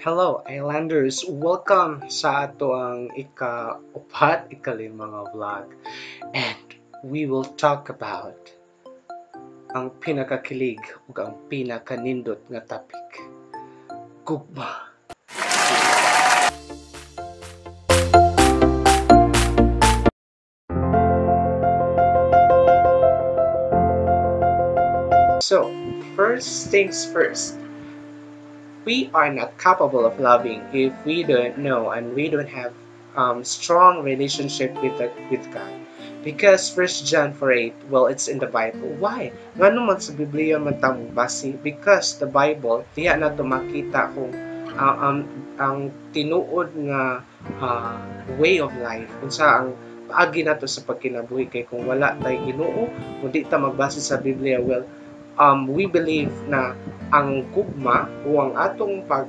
Hello, Islanders! Welcome sa ato ang ika-upat, ikalimang vlog. And we will talk about ang pinakakilig ug ang pinakanindot nga topic. Gugma. So, first things first we are not capable of loving if we don't know and we don't have um, strong relationship with the, with God. Because First John 4:8, well, it's in the Bible. Why? Nga naman sa Biblia man tamo basi? Because the Bible, diya na to makita kung uh, um, ang tinuod nga uh, way of life, kung sa ang paagi nato sa pagkinabuhi kay kung wala tay Ginoo, kung di ta magbase sa Biblia, well, um, we believe na ang gugma o ang atong pag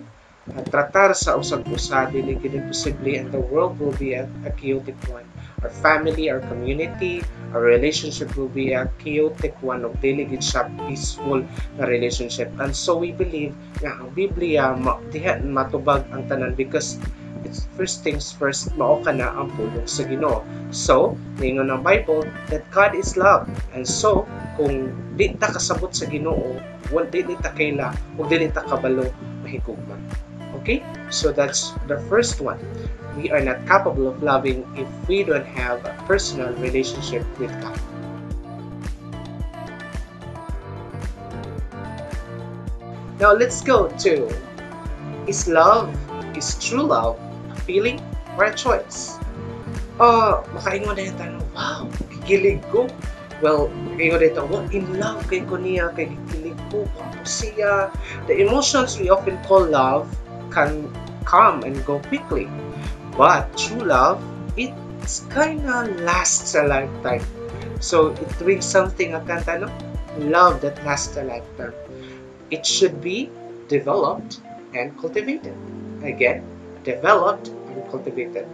tratar sa usag usa dili gid posible and the world will be a, a chaotic one. Our family our community our relationship will be a chaotic one of dili gid siya peaceful na relationship. And so we believe nga ang Biblia ma, diha matubag ang tanan because it's first things first mao ka na ang pulong sa Ginoo so ningon ang Bible that God is love and so kung di ta kasabot sa Ginoo wal di ta kaila ug dili ta kabalo mahigugma Okay? So that's the first one. We are not capable of loving if we don't have a personal relationship with God. Now let's go to is love, is true love a feeling or a choice? Uh, makaingon na yung tanong, wow, kikilig ko. Well, kayo dito, well, in love kay ko niya, kay kikilig ko, kapo siya. The emotions we often call love can come and go quickly. But true love, it's kinda lasts a lifetime. So it brings something akan no? love that lasts a lifetime. It should be developed and cultivated. Again, developed and cultivated.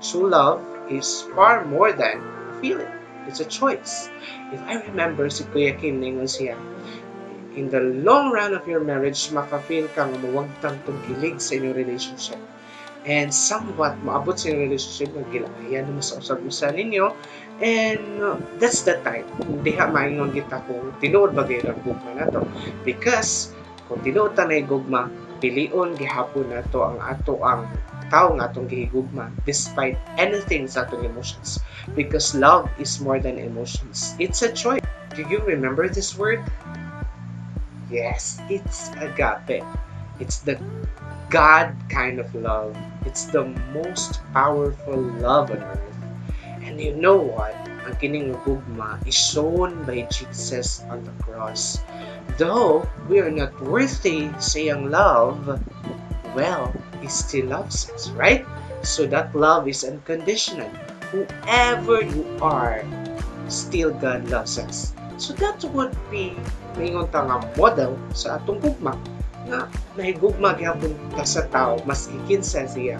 True love is far more than a feeling. It's a choice. If I remember si Kuya Kim siya, in the long run of your marriage, maka-feel kang muwagtang tungkilig sa inyong relationship. And somewhat maabot sa inyong relationship, magilaayan mo sa usag-usa ninyo. And uh, that's the time. Hindi ha maingon kita kung tinuod ba kayo gugma na to. Because kung tinuod ta na gugma, pilion gihapon na to ang ato ang tao nga atong gihigugma despite anything sa atong emotions. Because love is more than emotions. It's a choice. Do you remember this word? Yes, it's agape. It's the God kind of love. It's the most powerful love on earth. And you know what? Ang kining gugma is shown by Jesus on the cross. Though we are not worthy saying love, well, He still loves us, right? So that love is unconditional. Whoever you are, still God loves us. So that would be mingon ta nga model sa atong gugma nga nahigugma gyapon ta sa tao mas kinsa siya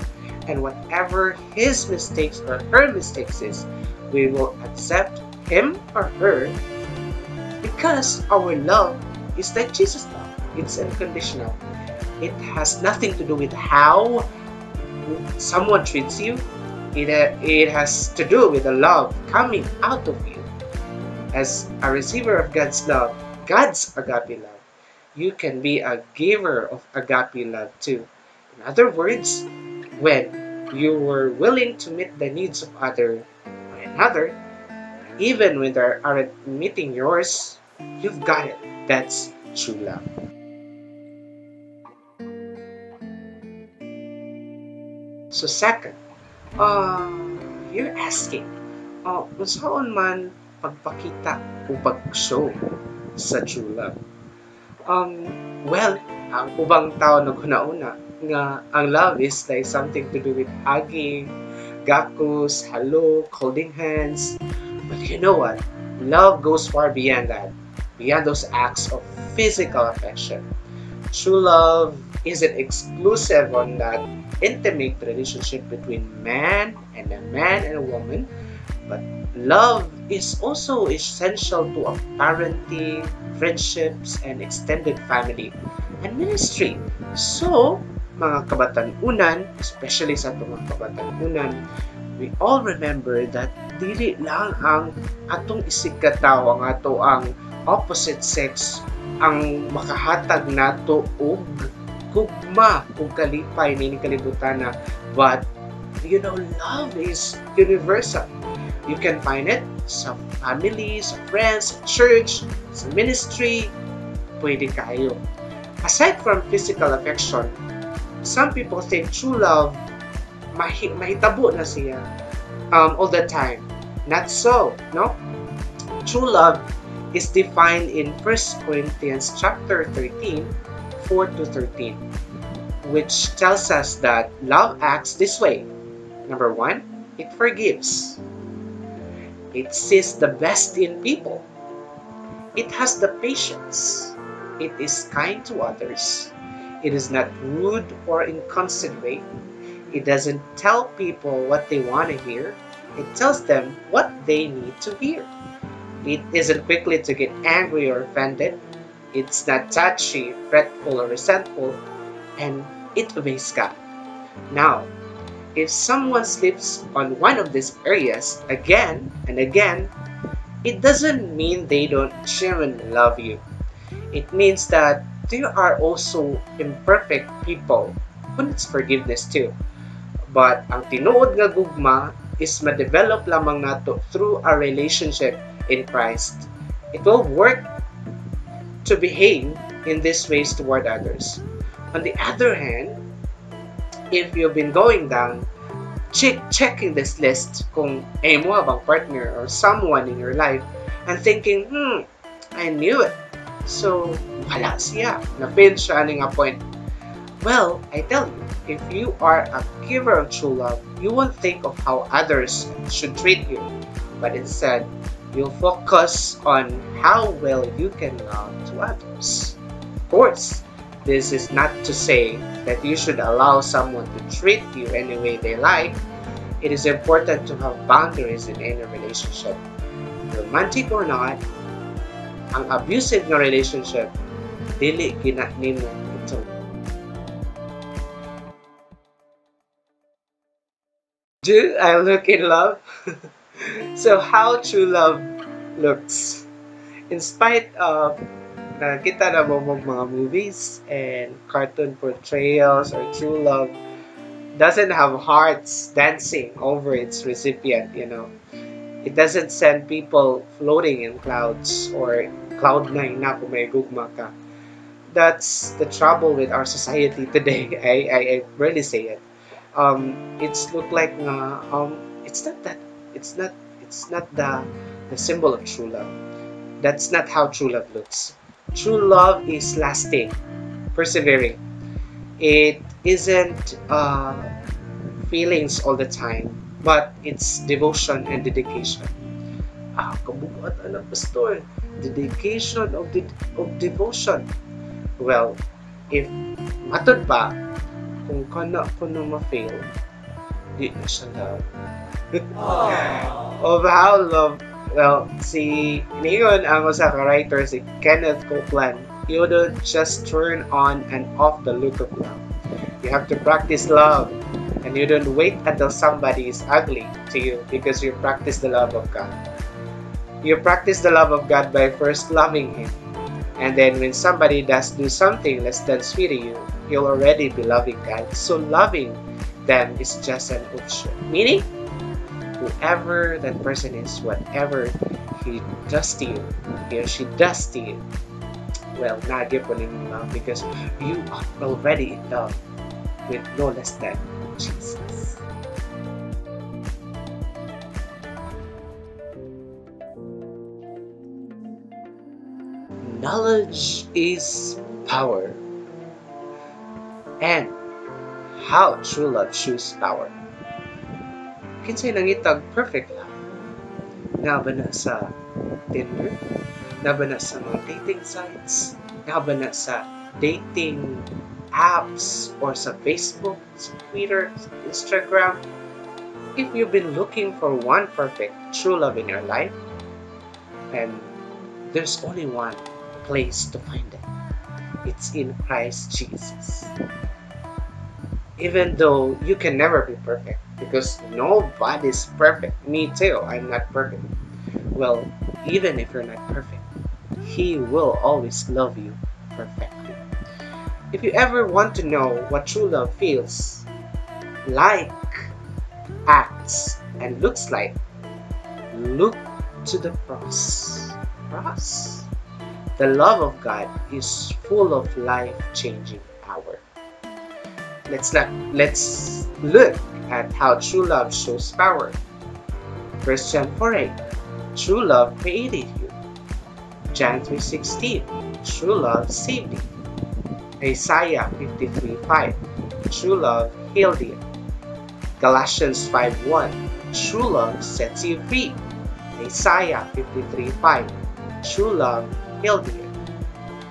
and whatever his mistakes or her mistakes is we will accept him or her because our love is like Jesus love. It's unconditional. It has nothing to do with how someone treats you. It, it has to do with the love coming out of you. As a receiver of God's love God's agape love, you can be a giver of agape love too. In other words, when you were willing to meet the needs of other another, even when they aren't meeting yours, you've got it. That's true love. So second, uh, you're asking, uh, saan man pagpakita o pag-show sa true love. Um, well, ang ubang tao naguna-una nga ang love is like something to do with hugging, gakus, hello, holding hands. But you know what? Love goes far beyond that, beyond those acts of physical affection. True love isn't exclusive on that intimate relationship between man and a man and a woman, but love is also essential to a parenting, friendships, and extended family and ministry. So, mga kabatanunan, especially sa itong mga kabatanunan, we all remember that dili lang ang atong isig kataw ang ato ang opposite sex ang makahatag nato og gugma ug kalipay ni kalibutan na but you know love is universal you can find it sa family, sa friends, sa church, sa ministry, pwede kayo. Aside from physical affection, some people think true love mahi mahitabo na siya um, all the time. Not so, no? True love is defined in 1 Corinthians chapter 13, 4 to 13, which tells us that love acts this way. Number one, it forgives. It sees the best in people. It has the patience. It is kind to others. It is not rude or inconsiderate. It doesn't tell people what they want to hear. It tells them what they need to hear. It isn't quickly to get angry or offended. It's not touchy, fretful, or resentful. And it obeys God. Now, if someone slips on one of these areas again and again, it doesn't mean they don't genuinely love you. It means that you are also imperfect people who needs forgiveness too. But ang tinuod nga gugma is ma-develop lamang nato through a relationship in Christ. It will work to behave in these ways toward others. On the other hand, if you've been going down, check checking this list kung eh mo bang partner or someone in your life and thinking, hmm, I knew it. So, wala siya. Napin siya a. Well, I tell you, if you are a giver of true love, you won't think of how others should treat you, but instead, you'll focus on how well you can love to others. Of course, this is not to say that you should allow someone to treat you any way they like. It is important to have boundaries in any relationship. Romantic or not, ang abusive na relationship, dili. Do I look in love? so how true love looks. In spite of nakita na mo mga movies and cartoon portrayals or true love doesn't have hearts dancing over its recipient, you know. It doesn't send people floating in clouds or cloud nine na kung may gugma ka. That's the trouble with our society today. I, I, I really say it. Um, it's look like nga, um, it's not that, it's not, it's not the, the symbol of true love. That's not how true love looks. True love is lasting, persevering. It isn't uh, feelings all the time, but it's devotion and dedication. Ah, kabugat anak pastor. Dedication of, de- of devotion. Well, if matod pa, kung kana ko na ma-fail, di na siya love. of how love Well, si Niyon ang usa ka writer si Kenneth Copeland. You don't just turn on and off the look of love. You have to practice love. And you don't wait until somebody is ugly to you because you practice the love of God. You practice the love of God by first loving Him. And then when somebody does do something less than sweet to you, you'll already be loving God. So loving them is just an option. Meaning, whoever that person is, whatever he does to you, he or she does to you, well, nagip po ninyo because you are already in love with no less than Jesus. Knowledge is power. And how true love choose power. Kinsay nangitag perfect love. Nga ba na sa Tinder? Nga ba na sa mga dating sites? Nga ba na sa dating apps or sa Facebook, sa Twitter, sa Instagram. If you've been looking for one perfect true love in your life, then there's only one place to find it. It's in Christ Jesus. even though you can never be perfect because nobody's perfect. Me too, I'm not perfect. Well, even if you're not perfect, He will always love you perfectly. If you ever want to know what true love feels like, acts, and looks like, look to the cross. Cross. The love of God is full of life-changing power. Let's not, let's look at how true love shows power. 1 John 4 8, true love created you. John 3.16, true love saved you. Isaiah 53 5, true love healed you. Galatians 5.1, true love sets you free. Isaiah 53 5, true love healed you.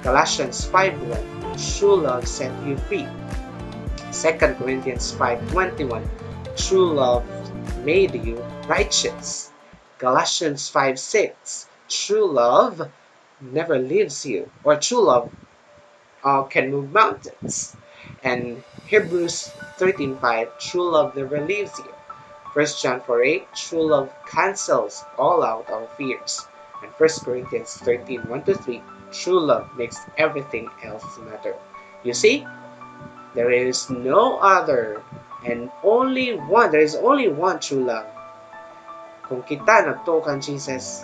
Galatians 5.1, true love set you free. 2 Corinthians 5.21, true love made you righteous. Galatians 5.6, true love never leaves you, or true love uh, can move mountains. And Hebrews 13.5, true love never leaves you. 1 John 4.8, true love cancels all out our fears. And 1 Corinthians 13, 1-3, true love makes everything else matter. You see, there is no other and only one, there is only one true love. Kung kita nagtuo kan Jesus,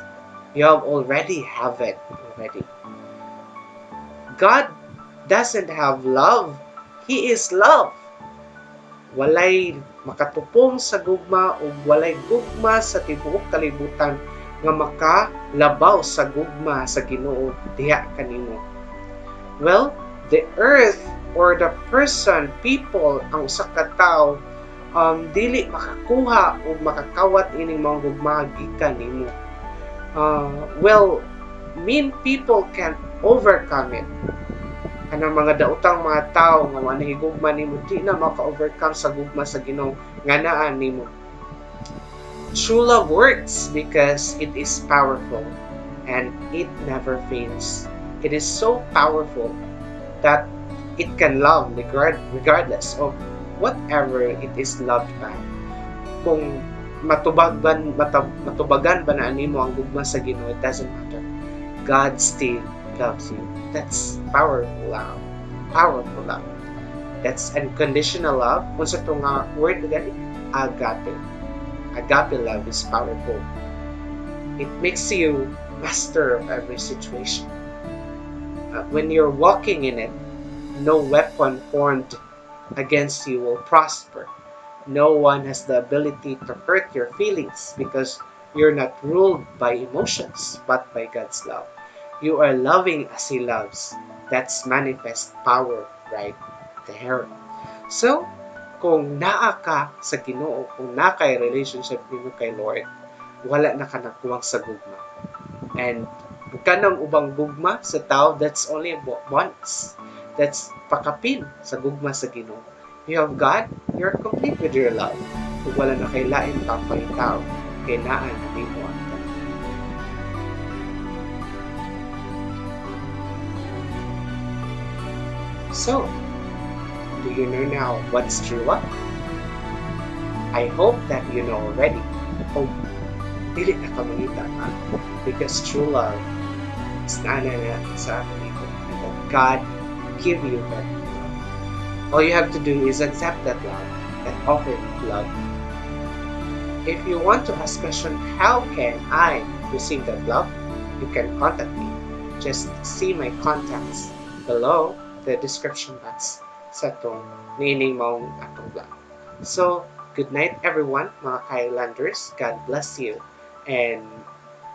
you have already have it already. God doesn't have love. He is love. Walay makatupong sa gugma o walay gugma sa tibuok kalibutan nga makalabaw sa gugma sa Ginoo diha kanimo. Well, the earth or the person, people, ang usa ka tawo um, dili makakuha o makakawat ining mga gugma gikan nimo. Uh, well, mean people can't overcome it kanang mga daotang mga tao nga manahigugma nimo di na maka-overcome sa gugma sa Ginoo nga naa nimo. True love works because it is powerful and it never fails. It is so powerful that it can love regard, regardless of whatever it is loved by. Kung matubagan matab, matubagan ba na nimo ang gugma sa Ginoo it doesn't matter. God still loves you that's powerful love. Powerful love. That's unconditional love. Kung sa itong uh, word again, agape. Agape love is powerful. It makes you master of every situation. Uh, when you're walking in it, no weapon formed against you will prosper. No one has the ability to hurt your feelings because you're not ruled by emotions but by God's love. You are loving as He loves. That's manifest power right there. So, kung naa ka sa Ginoo, kung naa kay relationship nimo kay Lord, wala na ka nakuwang sa gugma. And kanang ubang gugma sa tao, that's only once. That's pakapin sa gugma sa Ginoo. You have God, you're complete with your love. Kung wala na kay lain pa pang tao, kay naan nimo So, do you know now what's true love? I hope that you know already. Hope dili na ka ha? Because true love is na na sa atin that God give you that love. All you have to do is accept that love and offer love. If you want to ask question, how can I receive that love? You can contact me. Just see my contacts below the description box sa itong nining maong atong vlog. So, good night everyone, mga Kylanders. God bless you. And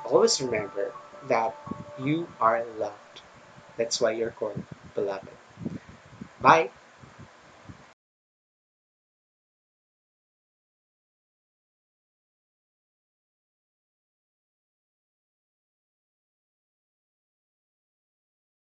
always remember that you are loved. That's why you're called beloved. Bye!